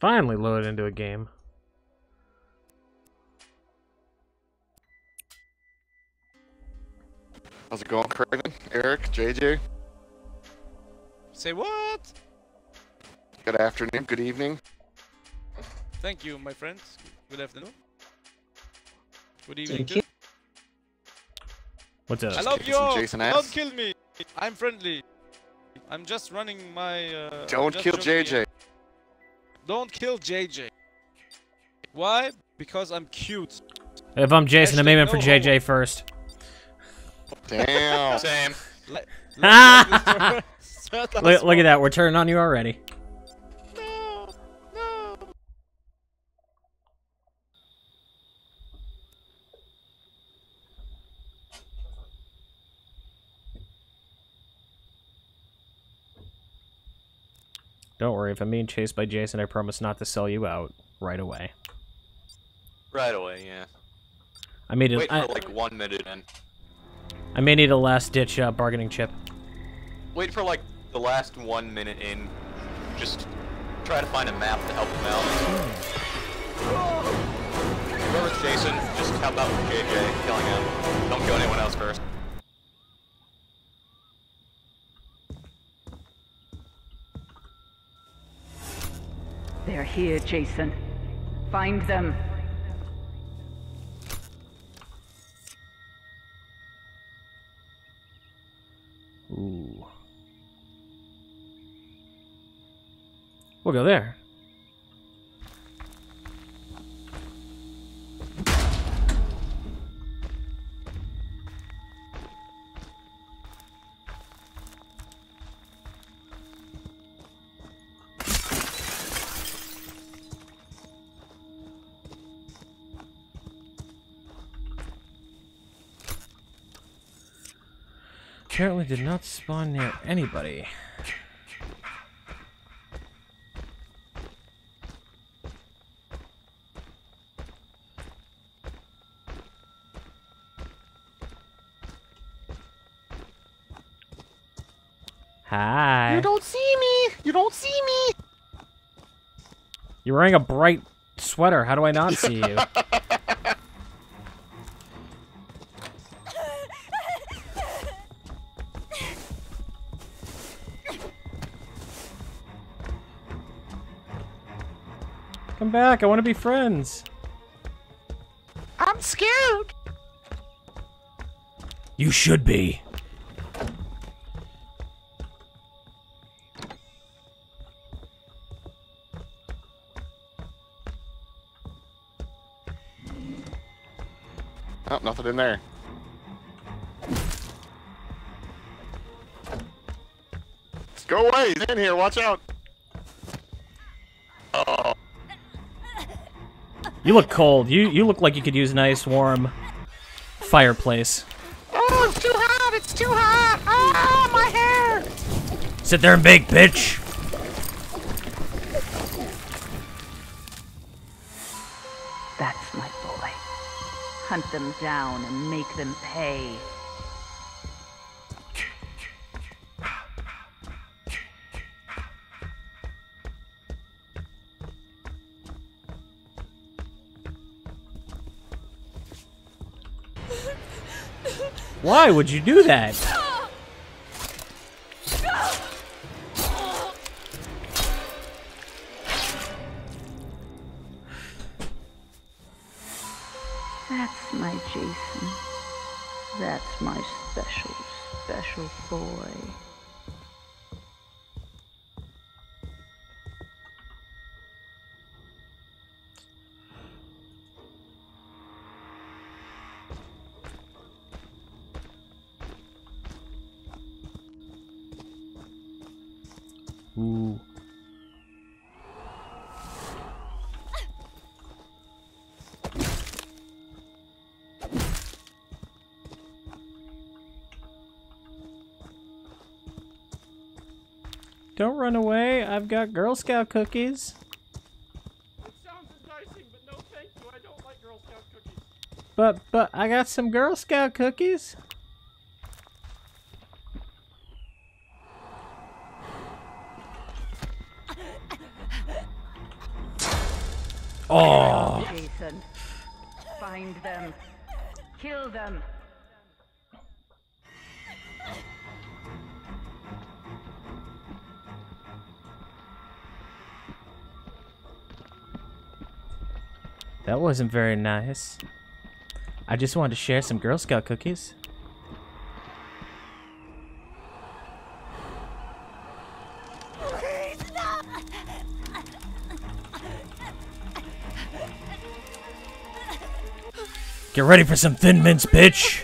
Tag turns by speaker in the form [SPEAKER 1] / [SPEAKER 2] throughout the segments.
[SPEAKER 1] Finally loaded into a game.
[SPEAKER 2] How's it going, Craven? Eric, JJ?
[SPEAKER 3] Say what?
[SPEAKER 2] Good afternoon, good evening.
[SPEAKER 3] Thank you, my friends. Good afternoon. Good evening.
[SPEAKER 4] Thank
[SPEAKER 3] too.
[SPEAKER 4] you.
[SPEAKER 1] What's up?
[SPEAKER 3] I love you.
[SPEAKER 2] Jason
[SPEAKER 3] Don't kill me. I'm friendly. I'm just running my. Uh,
[SPEAKER 2] Don't kill
[SPEAKER 3] joking.
[SPEAKER 2] JJ.
[SPEAKER 3] Don't kill JJ. Why? Because I'm cute.
[SPEAKER 1] If I'm Jason, I'm
[SPEAKER 3] Hashtag
[SPEAKER 1] aiming for
[SPEAKER 3] no
[SPEAKER 1] JJ first.
[SPEAKER 2] Damn.
[SPEAKER 5] Same.
[SPEAKER 1] Look, look at that, we're turning on you already. Don't worry, if I'm being chased by Jason, I promise not to sell you out right away.
[SPEAKER 5] Right away, yeah.
[SPEAKER 1] I made it.
[SPEAKER 5] Wait
[SPEAKER 1] I,
[SPEAKER 5] for like one minute in.
[SPEAKER 1] I may need a last ditch uh, bargaining chip.
[SPEAKER 5] Wait for like the last one minute in. Just try to find a map to help him out. Whoever's Jason, just help out with JJ, killing him. Don't kill anyone else first.
[SPEAKER 6] They're here, Jason. Find them.
[SPEAKER 1] Ooh. We'll go there. Apparently did not spawn near anybody. Hi.
[SPEAKER 2] You don't see me! You don't see me!
[SPEAKER 1] You're wearing a bright sweater. How do I not see you? Back. I want to be friends.
[SPEAKER 2] I'm scared!
[SPEAKER 1] You should be.
[SPEAKER 2] Oh, nothing in there. Let's go away! He's in here, watch out!
[SPEAKER 1] You look cold. You you look like you could use a nice warm fireplace.
[SPEAKER 2] oh it's too hot! It's too hot! Ah, my hair!
[SPEAKER 1] Sit there and bake, bitch.
[SPEAKER 6] That's my boy. Hunt them down and make them pay.
[SPEAKER 1] Why would you do that? Ooh. Don't run away. I've got Girl Scout cookies.
[SPEAKER 7] It sounds enticing, but no thank you. I don't like Girl Scout cookies.
[SPEAKER 1] But but I got some Girl Scout cookies.
[SPEAKER 6] Kill them.
[SPEAKER 1] That wasn't very nice. I just wanted to share some Girl Scout cookies. Get ready for some Thin Mints, bitch.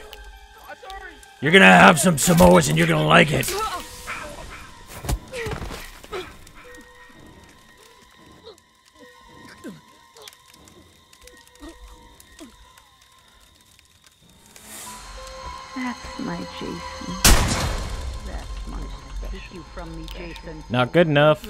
[SPEAKER 1] You're gonna have some Samoas and you're gonna like it.
[SPEAKER 6] That's my Jason. That's my Take you from me, Jason.
[SPEAKER 1] Not good enough.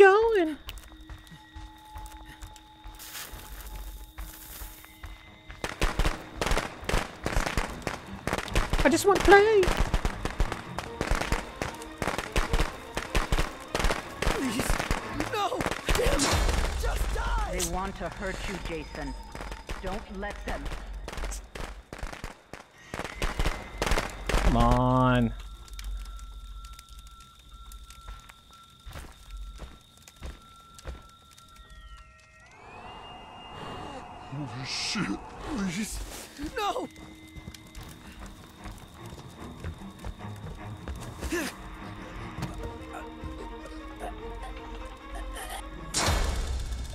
[SPEAKER 1] Going? I just want to play. Please, no, Jim, just die.
[SPEAKER 6] They want to hurt you, Jason. Don't let them.
[SPEAKER 1] Come on. Oh, ah.
[SPEAKER 6] They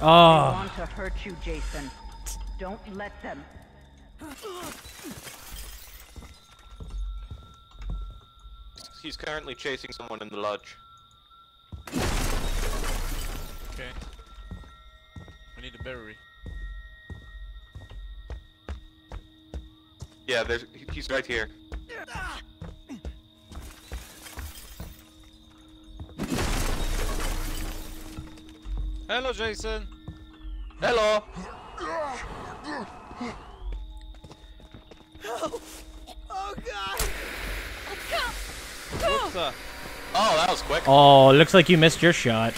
[SPEAKER 1] Oh,
[SPEAKER 6] want to hurt you, Jason. Don't let them.
[SPEAKER 5] He's currently chasing someone in the lodge.
[SPEAKER 3] Okay. I need a berry.
[SPEAKER 5] Yeah, there's he's right here.
[SPEAKER 3] Hello, Jason.
[SPEAKER 5] Hello.
[SPEAKER 3] Oh, oh, What's up?
[SPEAKER 5] Oh, that was quick.
[SPEAKER 1] oh, looks like you missed your shot.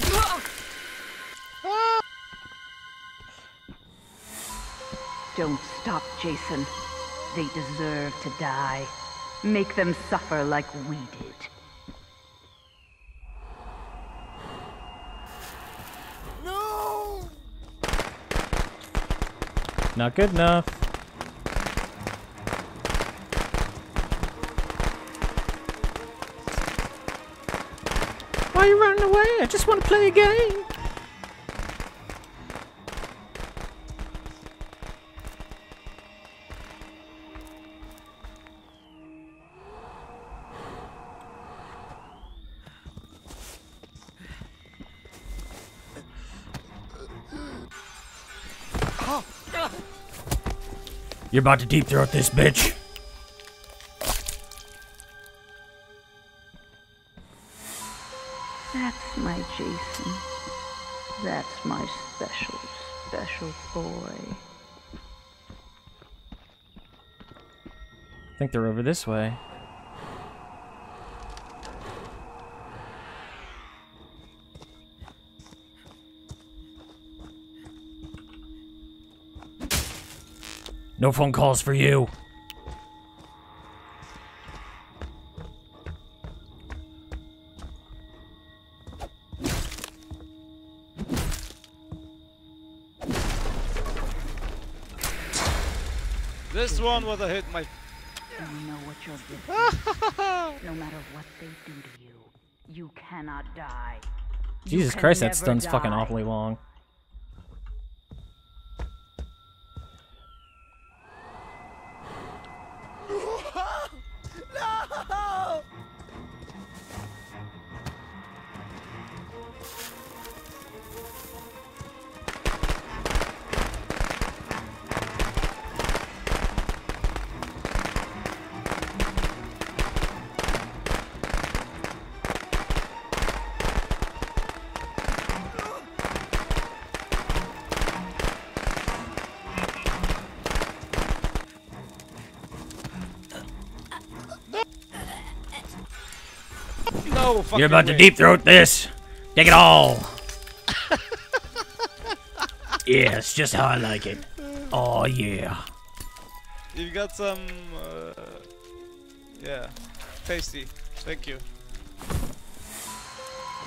[SPEAKER 6] Don't stop, Jason. They deserve to die. Make them suffer like we did. No!
[SPEAKER 1] Not good enough. Why are you running away? I just want to play a game. You're about to deep throat this bitch.
[SPEAKER 6] That's my Jason. That's my special, special boy.
[SPEAKER 1] I think they're over this way. No phone calls for you.
[SPEAKER 3] This one was a hit, my.
[SPEAKER 6] You know what you're getting. no matter what they do to you, you cannot die. You
[SPEAKER 1] Jesus
[SPEAKER 6] can
[SPEAKER 1] Christ, that
[SPEAKER 6] never
[SPEAKER 1] stun's fucking awfully long.
[SPEAKER 3] No, fucking
[SPEAKER 1] You're about to deep throat this. Take it all. yeah, it's just how I like it. Oh yeah.
[SPEAKER 3] You've got some. Uh, yeah, tasty. Thank you.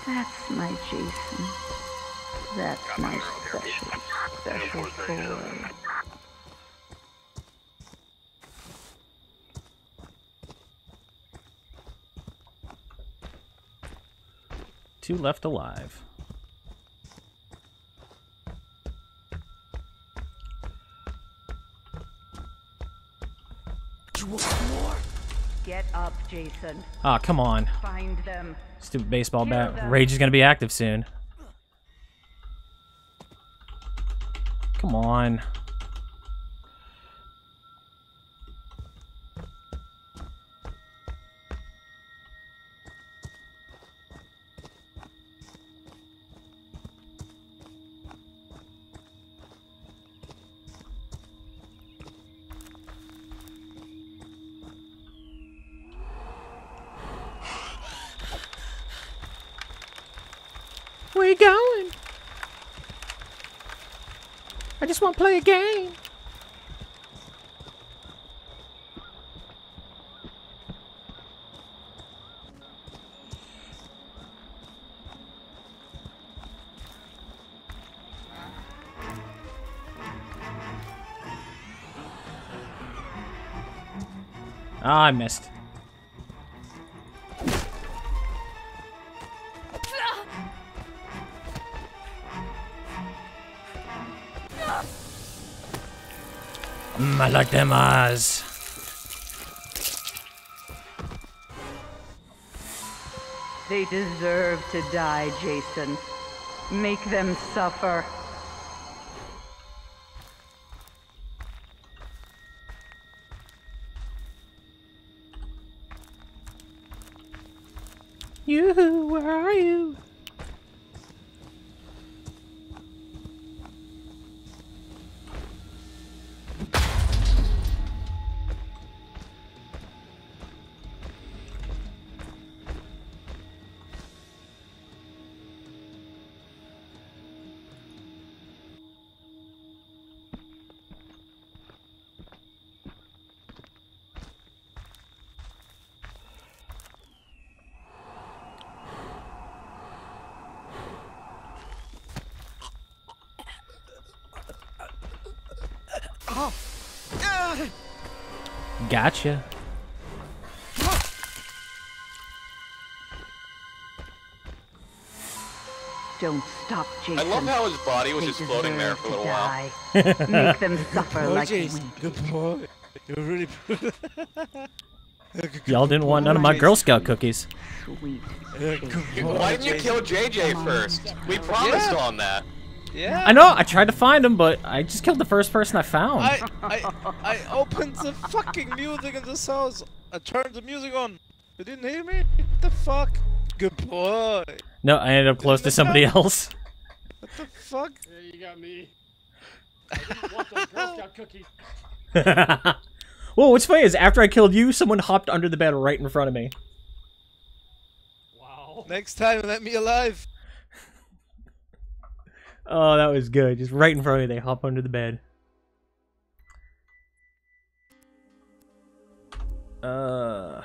[SPEAKER 6] That's my Jason. That's my special, special boy.
[SPEAKER 1] Two left alive.
[SPEAKER 6] Get up, Jason.
[SPEAKER 1] Ah, come on.
[SPEAKER 6] Find them.
[SPEAKER 1] Stupid baseball
[SPEAKER 6] Kill
[SPEAKER 1] bat.
[SPEAKER 6] them.
[SPEAKER 1] Rage is gonna be active soon. Come on. Where you going? I just want to play a game. Ah, I missed. Mm, I like them eyes.
[SPEAKER 6] They deserve to die, Jason. Make them suffer.
[SPEAKER 1] You, where are you? Gotcha.
[SPEAKER 6] Don't stop, Jason.
[SPEAKER 5] I love how his body was
[SPEAKER 6] They
[SPEAKER 5] just floating there for a
[SPEAKER 6] to
[SPEAKER 5] little while.
[SPEAKER 6] Make them suffer
[SPEAKER 3] Oh,
[SPEAKER 6] like
[SPEAKER 3] jeez.
[SPEAKER 6] we
[SPEAKER 3] Good boy. You're really.
[SPEAKER 1] Y'all didn't want none of my Girl Scout cookies.
[SPEAKER 6] sweet.
[SPEAKER 5] Why didn't you kill JJ first? We promised
[SPEAKER 3] Yeah.
[SPEAKER 5] on that.
[SPEAKER 3] Yeah.
[SPEAKER 1] I know, I tried to find him, but I just killed the first person I found.
[SPEAKER 3] I I I opened the fucking music in this house. I turned the music on. You didn't hear me? What the fuck? Good boy.
[SPEAKER 1] No, I ended up close to somebody else.
[SPEAKER 3] What the fuck?
[SPEAKER 7] Yeah, you got me. I didn't want those Girl Scout cookies.
[SPEAKER 1] well, what's funny is after I killed you, someone hopped under the bed right in front of me.
[SPEAKER 7] Wow.
[SPEAKER 3] Next time, let me alive.
[SPEAKER 1] Oh, that was good. Just right in front of me, they hop under the bed. Uh,